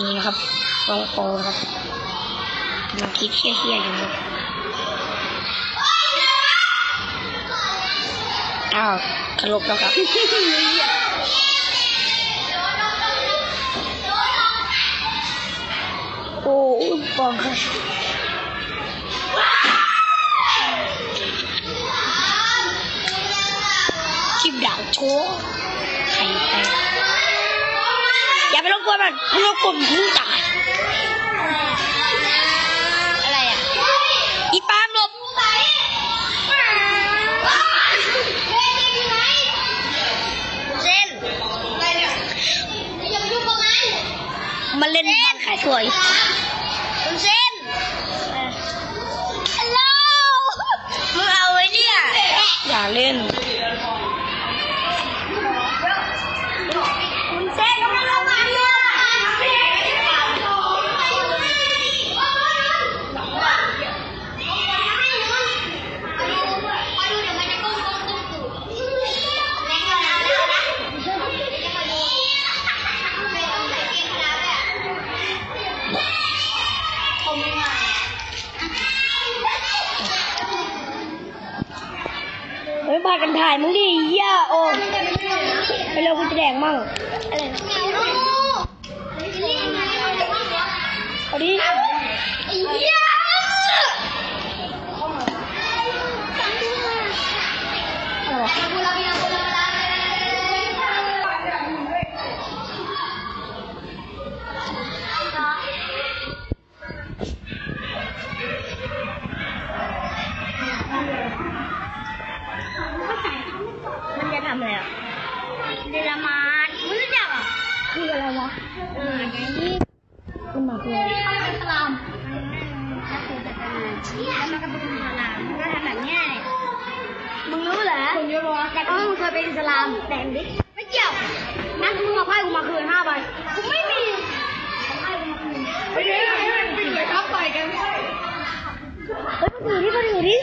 นี่นะครับลองโปครับมันคิดเชี่ยๆอยู่ครับอ้าวสรุปแล้วครับโอ้ปองครับคลิปด่างโชว์ใครไป อย่าไปรบกวนมันมึงรบกวนมึงตายอะไรอะอีปามหลบเส้นมาเล่นบอลขายถ้วยคุณเส้นฮัลโหลมึงเอาไว้เนี่ย อย่าเล่น เฮ้ยพากันถ่ายมึงดิเหี้ย่าโอ้ไปเร็วกูจะแดงมั่งเอาำอะไรอะเดลมาร์มึงรู้จักอะคืออะไรวะเออนี่มันหมายคืออะไรเขาเป็นสลามถ้าคุณจะเป็นแล้วมันก็เป็นสลามมันก็ทำแบบนี้เลยมึงรู้เหรอคุณรู้ว่าแต่ก็มึงเคยเป็นอิสลามแต่งดิไม่เกี่ยวงั้นมึงเอาไพ่กูมาคืนห้าใบกูไม่มีเอาไพ่กูมาคืนเฮ้ยเดี๋ยวเดี๋ยวเดี๋ยวไปทับต่อยกันเฮ้ยมาถือดิมาถือดิ